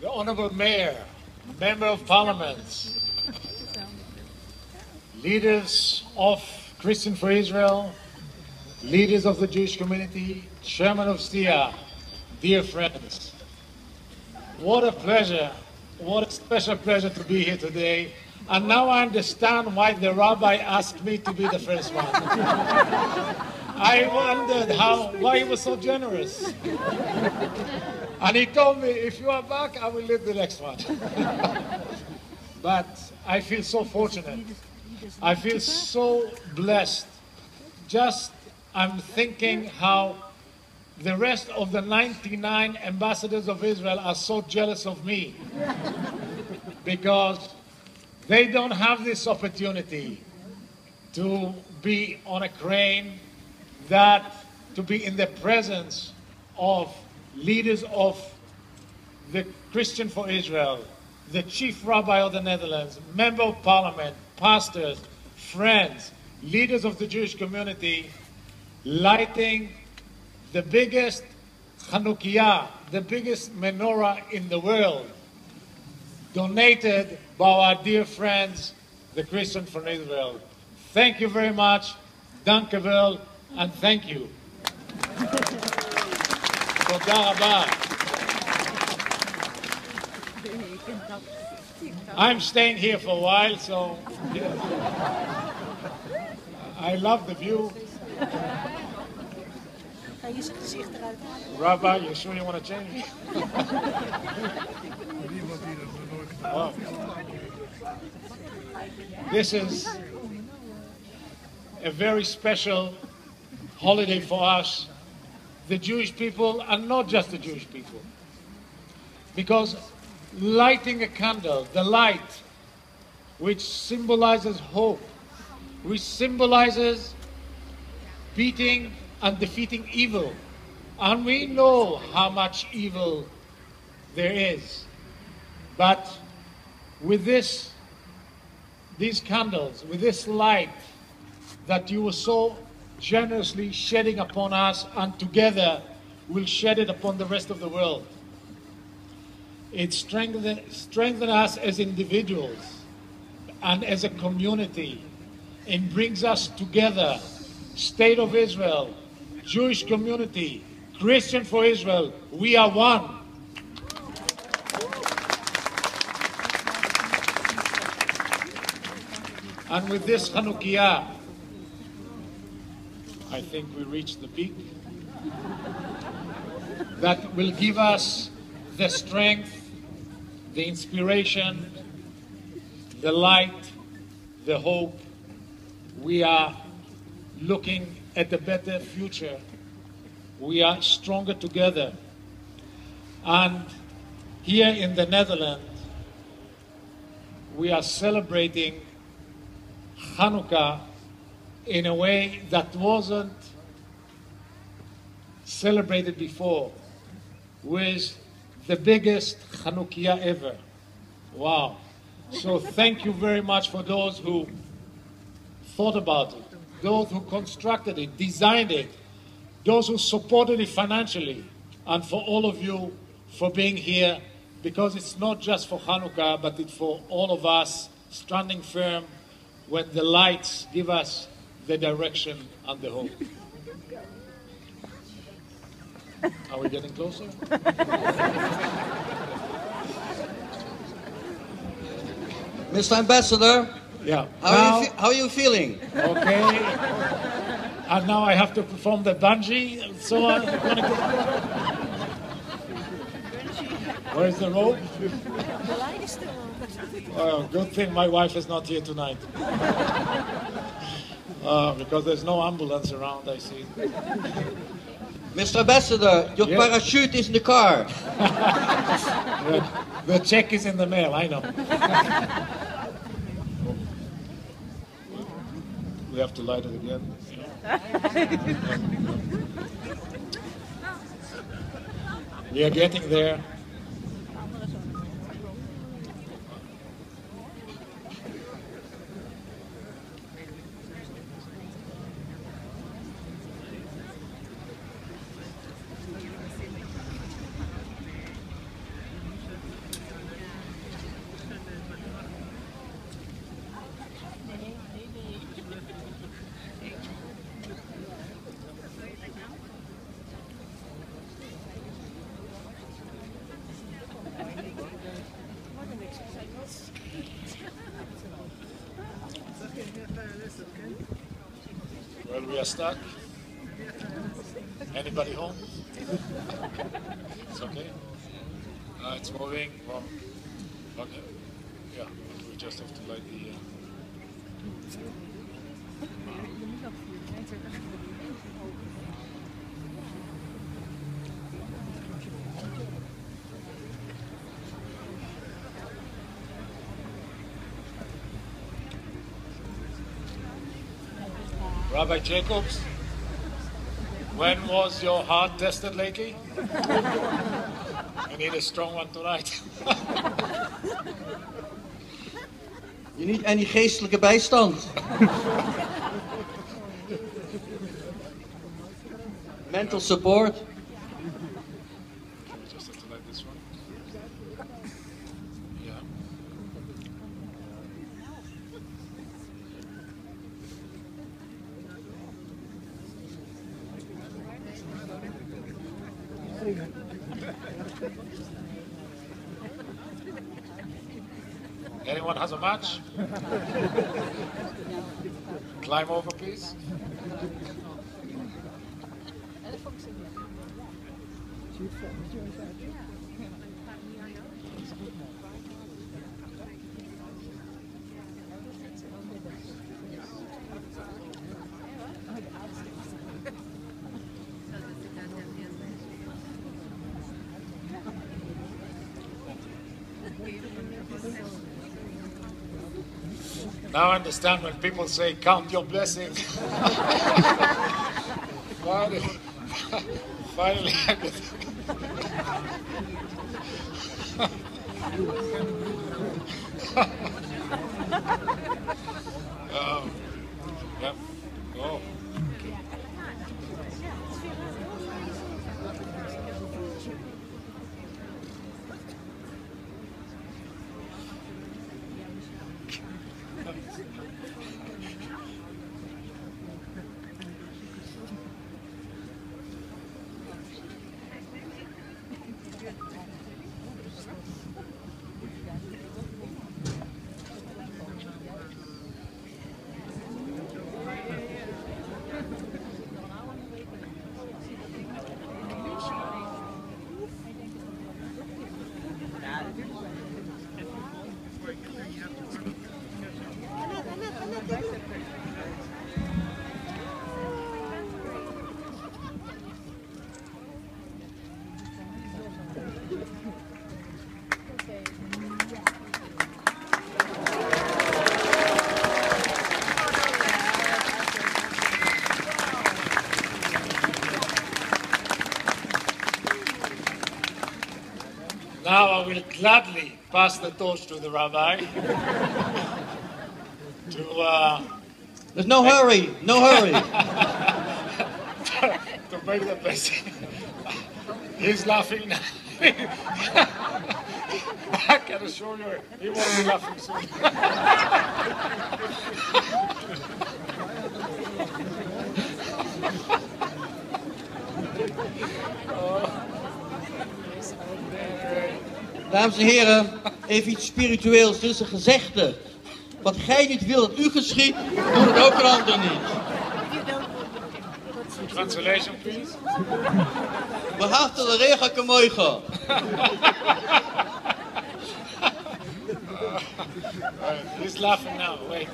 the Honorable Mayor, Member of Parliament, leaders of Christian for Israel, leaders of the Jewish community, Chairman of STIA, dear friends. What a pleasure, what a special pleasure to be here today. And now I understand why the rabbi asked me to be the first one. I wondered how, why he was so generous. And he told me, if you are back, I will lead the next one. but I feel so fortunate. I feel so blessed. Just, I'm thinking how the rest of the 99 ambassadors of Israel are so jealous of me because they don't have this opportunity to be on a crane, that to be in the presence of leaders of the Christian for Israel, the chief rabbi of the Netherlands, member of parliament, pastors, friends, leaders of the Jewish community, lighting the biggest Chanukiah, the biggest menorah in the world, donated by our dear friends, the Christian from Israel. Thank you very much, Danke and thank you. תודה רבה. I'm staying here for a while, so yeah. I love the view. Rabbi, you sure you want to change? Oh. This is a very special holiday for us, the Jewish people, and not just the Jewish people. Because lighting a candle, the light, which symbolizes hope, which symbolizes beating and defeating evil. And we know how much evil there is. But with this, these candles, with this light that you were so generously shedding upon us, and together we'll shed it upon the rest of the world. It strengthens strengthen us as individuals and as a community. It brings us together. State of Israel, Jewish community, Christian for Israel, we are one. And with this Chanukiah, I think we reached the peak. That will give us the strength, the inspiration, the light, the hope. We are looking at a better future. We are stronger together. And here in the Netherlands, we are celebrating Hanukkah in a way that wasn't celebrated before with the biggest Chanukiah ever. Wow. So thank you very much for those who thought about it, those who constructed it, designed it, those who supported it financially, and for all of you for being here because it's not just for Hanukkah, but it's for all of us standing firm when the lights give us the direction and the hope. Are we getting closer? Mr. Ambassador, Yeah. how, Now- are, you fe- how are you feeling? Okay. And now I have to perform the bungee, so I'm gonna go. Where's the rope? Oh, good thing my wife is not here tonight. Uh, because there's no ambulance around, I see. Mr. Ambassador, your Yeah. parachute is in the car. The, the check is in the mail, I know. We have to light it again. We are getting there. Are stuck. Anybody home? It's okay. Uh, it's moving. Well, okay. Yeah, we just have to light the. Uh, Rabbi Jacobs, when was your heart tested lately? I need a strong one tonight. Je niet any geestelijke bijstand. Mental support. just have to light this one. Yeah. Anyone has a match? Climb over, please. Now I understand when people say, count your blessings. finally, finally, um, yep. Oh. Now I will gladly pass the torch to the rabbi to, uh, There's no hurry, no hurry. to make the blessing. He's laughing now. I can assure you, he won't be laughing soon. Dames en heren, even iets spiritueels. Dit is een gezegde. Wat gij niet wil dat u geschiet, doe het ook een ander niet. Translation, please. Behartig de regel kamoigo. He's laughing now. Wait.